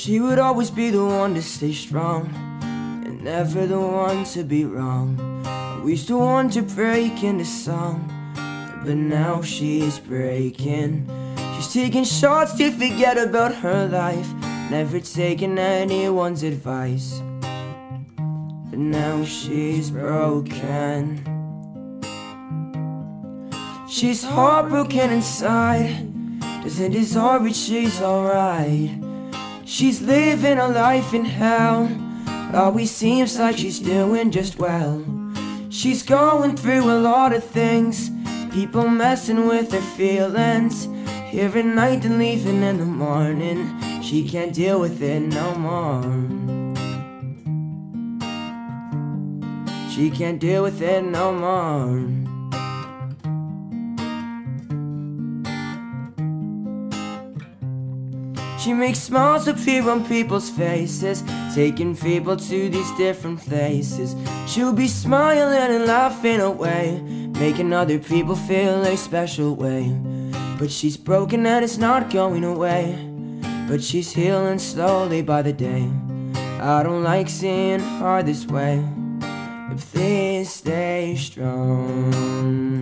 She would always be the one to stay strong and never the one to be wrong. Always the want to break into song, but now she's breaking. She's taking shots to forget about her life, never taking anyone's advice. But now she's broken. She's heartbroken inside. Doesn't deserve it, she's alright. She's living a life in hell. But always seems like she's doing just well. She's going through a lot of things. People messing with her feelings. Here at night and leaving in the morning. She can't deal with it no more. She can't deal with it no more. She makes smiles appear on people's faces, taking people to these different places. She'll be smiling and laughing away, making other people feel a special way. But she's broken and it's not going away. But she's healing slowly by the day. I don't like seeing her this way. If they stay strong,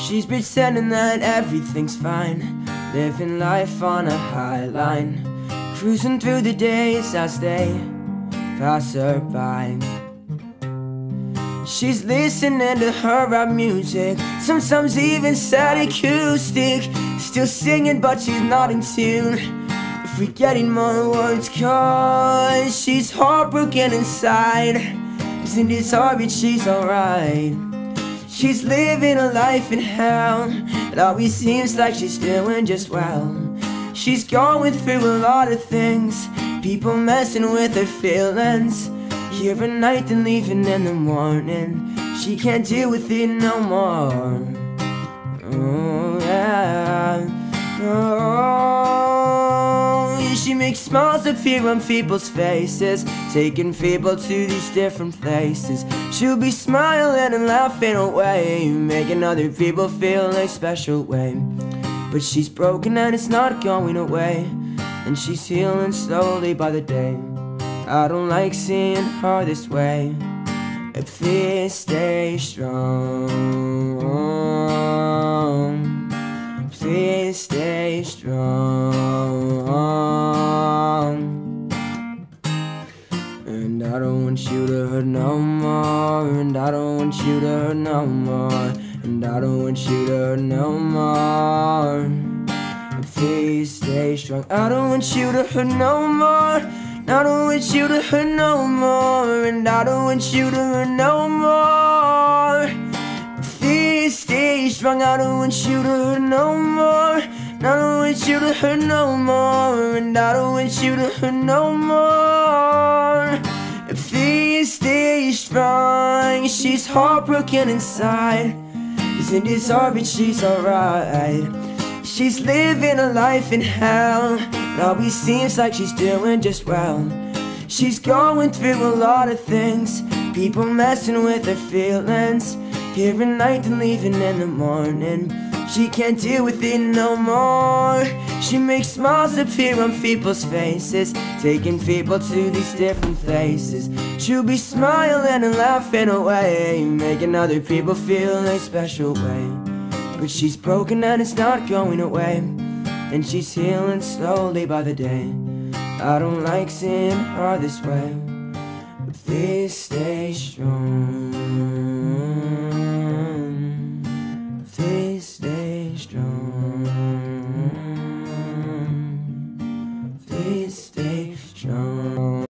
She's pretending that everything's fine, living life on a high line, cruising through the days as they pass her by. She's listening to her rap music, sometimes even sad acoustic. Still singing, but she's not in tune. Forgetting my words, cause she's heartbroken inside. Isn't it hard, but she's alright. She's living a life in hell. It always seems like she's doing just well. She's going through a lot of things. People messing with her feelings. Here at night and leaving in the morning. She can't deal with it no more. Oh, yeah. Oh, she makes smiles appear on people's faces, taking people to these different places. She'll be smiling and laughing away, making other people feel a special way. But she's broken and it's not going away, and she's healing slowly by the day. I don't like seeing her this way. Please stay strong. Please stay strong. Want you to hurt no more. And I don't want you to hurt no more. And I don't want you to hurt no more. Please stay strong. I don't want you to hurt no more. I don't want you to hurt no more. And I don't want you to hurt no more. Please stay strong. I don't want you to hurt no more. I don't want you to hurt no more. And I don't want you to hurt no more. She's heartbroken inside. Isn't it hard, but she's alright. She's living a life in hell. It always seems like she's doing just well. She's going through a lot of things. People messing with her feelings. Here at night and leaving in the morning. She can't deal with it no more. She makes smiles appear on people's faces, taking people to these different places. She'll be smiling and laughing away, making other people feel a special way. But she's broken and it's not going away, and she's healing slowly by the day. I don't like seeing her this way, but please stay strong.